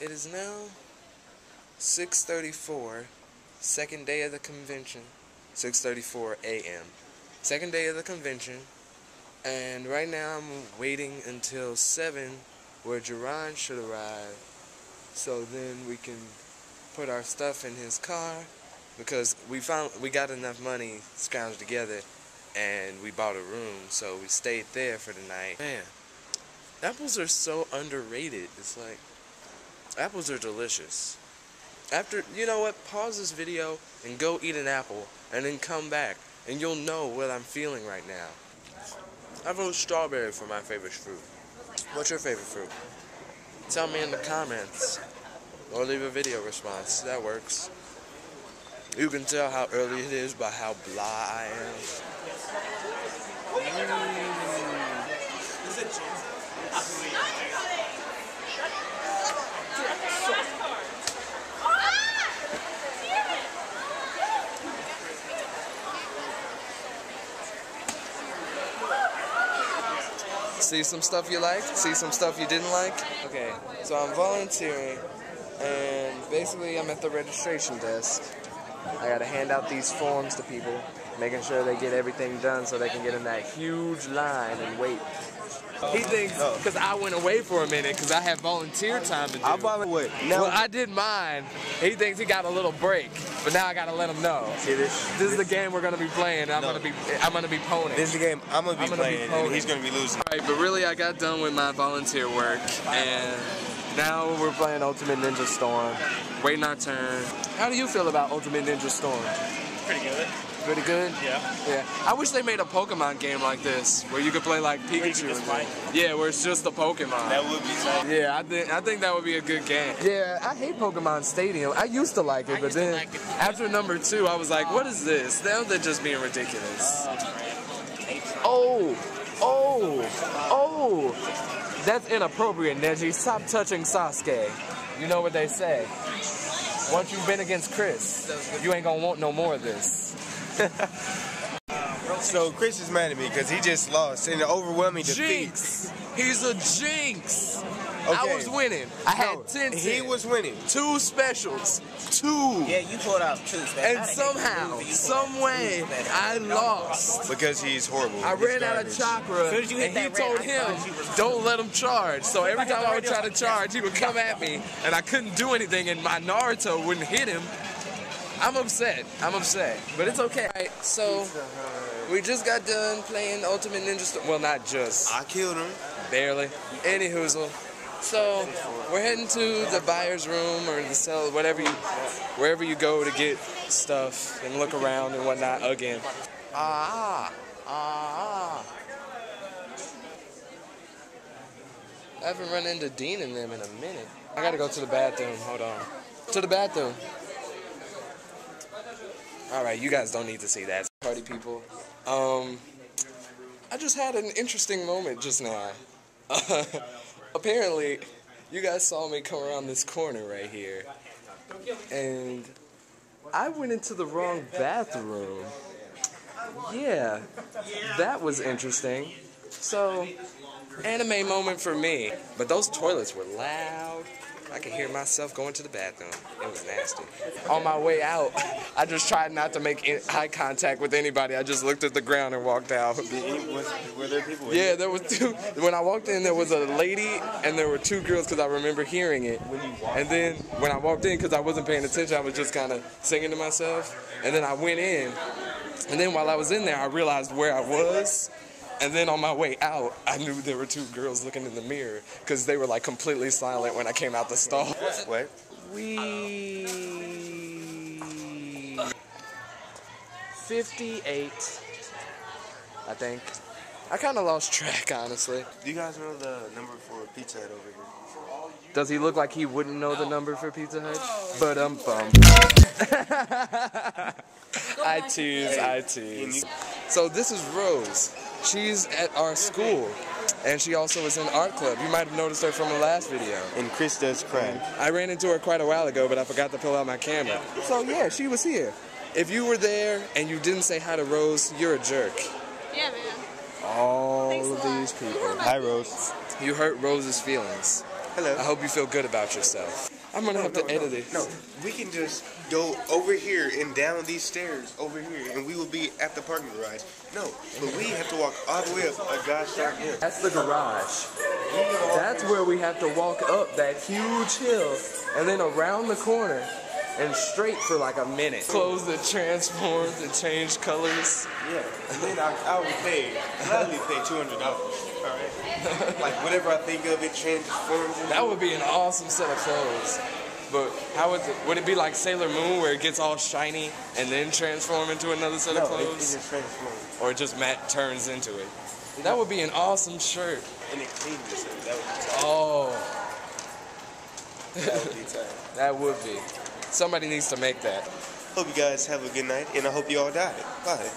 It is now 6:34, second day of the convention. 6:34 a.m. Second day of the convention, and right now I'm waiting until seven, where Jaron should arrive, so then we can put our stuff in his car, because we found we got enough money scrounged together, and we bought a room, so we stayed there for the night. Man, apples are so underrated. It's like apples are delicious. After, you know what, pause this video and go eat an apple and then come back and you'll know what I'm feeling right now. I vote strawberry for my favorite fruit. What's your favorite fruit? Tell me in the comments or leave a video response. That works. You can tell how early it is by how blah mm. I am. See some stuff you liked? See some stuff you didn't like? Okay, so I'm volunteering, and basically I'm at the registration desk. I gotta hand out these forms to people, making sure they get everything done so they can get in that huge line and wait. He thinks because I went away for a minute because I had volunteer time to do. I volunteer. Now, Well, I did mine. He thinks he got a little break, but now I gotta let him know. see this? This is the game we're gonna be playing. I'm No. gonna be I'm gonna be ponying. This is the game I'm gonna be I'm gonna playing, ponying. and he's gonna be losing. All right, but really, I got done with my volunteer work, and now we're playing Ultimate Ninja Storm. Waiting our turn. How do you feel about Ultimate Ninja Storm? Pretty good. Pretty good. Yeah. Yeah. I wish they made a Pokemon game like this, where you could play like Pikachu. could just and- fight. Yeah, where it's just a Pokemon. That would be tight. Yeah, I think I think that would be a good game. Yeah, I hate Pokemon Stadium. I used to like it, but then like it. after number two, I was like, "What is this?" Now they're just being ridiculous. Oh, oh, oh, oh! That's inappropriate, Neji. Stop touching Sasuke. You know what they say. Once you've been against Chris, you ain't gonna want no more of this. So Chris is mad at me because he just lost in an overwhelming defeat. Jinx! He's a jinx! I was winning. I had No, 10 He was winning. two specials. Two. Yeah, you pulled out two specials. And somehow, some way, I lost. Because he's horrible. I He's ran out of chakra, Soon as you and he that red, told him, thought you was- "Don't let him charge." So every time I would try to charge, he would come at me, and I couldn't do anything, and my Naruto wouldn't hit him. I'm upset. I'm upset, but it's okay. Right, so we just got done playing Ultimate Ninja Storm. Well, not just, I killed him. barely. Any hoozle. So we're heading to the buyer's room or the sell, whatever you, wherever you go to get stuff and look around and whatnot again. Ah, ah. I haven't run into Dean and them in a minute. I gotta go to the bathroom. Hold on. To the bathroom. All right, you guys don't need to see that. Party people. Um, I just had an interesting moment just now. apparently, you guys saw me come around this corner right here, and I went into the wrong bathroom. Yeah, that was interesting. So, anime moment for me. But those toilets were loud. I could hear myself going to the bathroom. It was nasty. On my way out, I just tried not to make eye contact with anybody. I just looked at the ground and walked out. Was, were there people Yeah, you? there was two. When I walked in, there was a lady and there were two girls because I remember hearing it. And then when I walked in, because I wasn't paying attention, I was just kind of singing to myself. And then I went in, and then while I was in there, I realized where I was. And then on my way out, I knew there were two girls looking in the mirror because they were like completely silent when I came out the stall. What? We 58, I think. I kind of lost track, honestly. Do you guys know the number for Pizza Hut over here? Does he look like he wouldn't know the number for Pizza Hut? But um bum. I tease, I tease. So this is Rose. She's at our school, and she also is in art club. You might have noticed her from the last video. And Chris does crack. I ran into her quite a while ago, but I forgot to pull out my camera. So yeah, she was here. If you were there and you didn't say hi to Rose, you're a jerk. Yeah, man. All Thanks of these people. Hi, Rose. You hurt Rose's feelings. Hello. I hope you feel good about yourself. I'm gonna have to no, edit no, it. No, we can just go over here and down these stairs over here, and we will be at the parking garage. No, but we have to walk all the way up a gosh darn hill. That's the garage. That's where we have to walk up that huge hill and then around the corner and straight for like a minute. Clothes that transform, that change colors. Yeah, and then I, I would pay, gladly pay two hundred dollars. All right, like whatever I think of, it transforms. That would be an awesome set of clothes. But how would it, would it be like Sailor Moon where it gets all shiny and then transform into another set no, of it, it clothes? just transforms, Or it just Matt turns into it? That would be an awesome shirt. and it cleans itself. That would be tight. Oh, That would be tight. that would be. Somebody needs to make that. Hope you guys have a good night, and I hope you all die. Bye.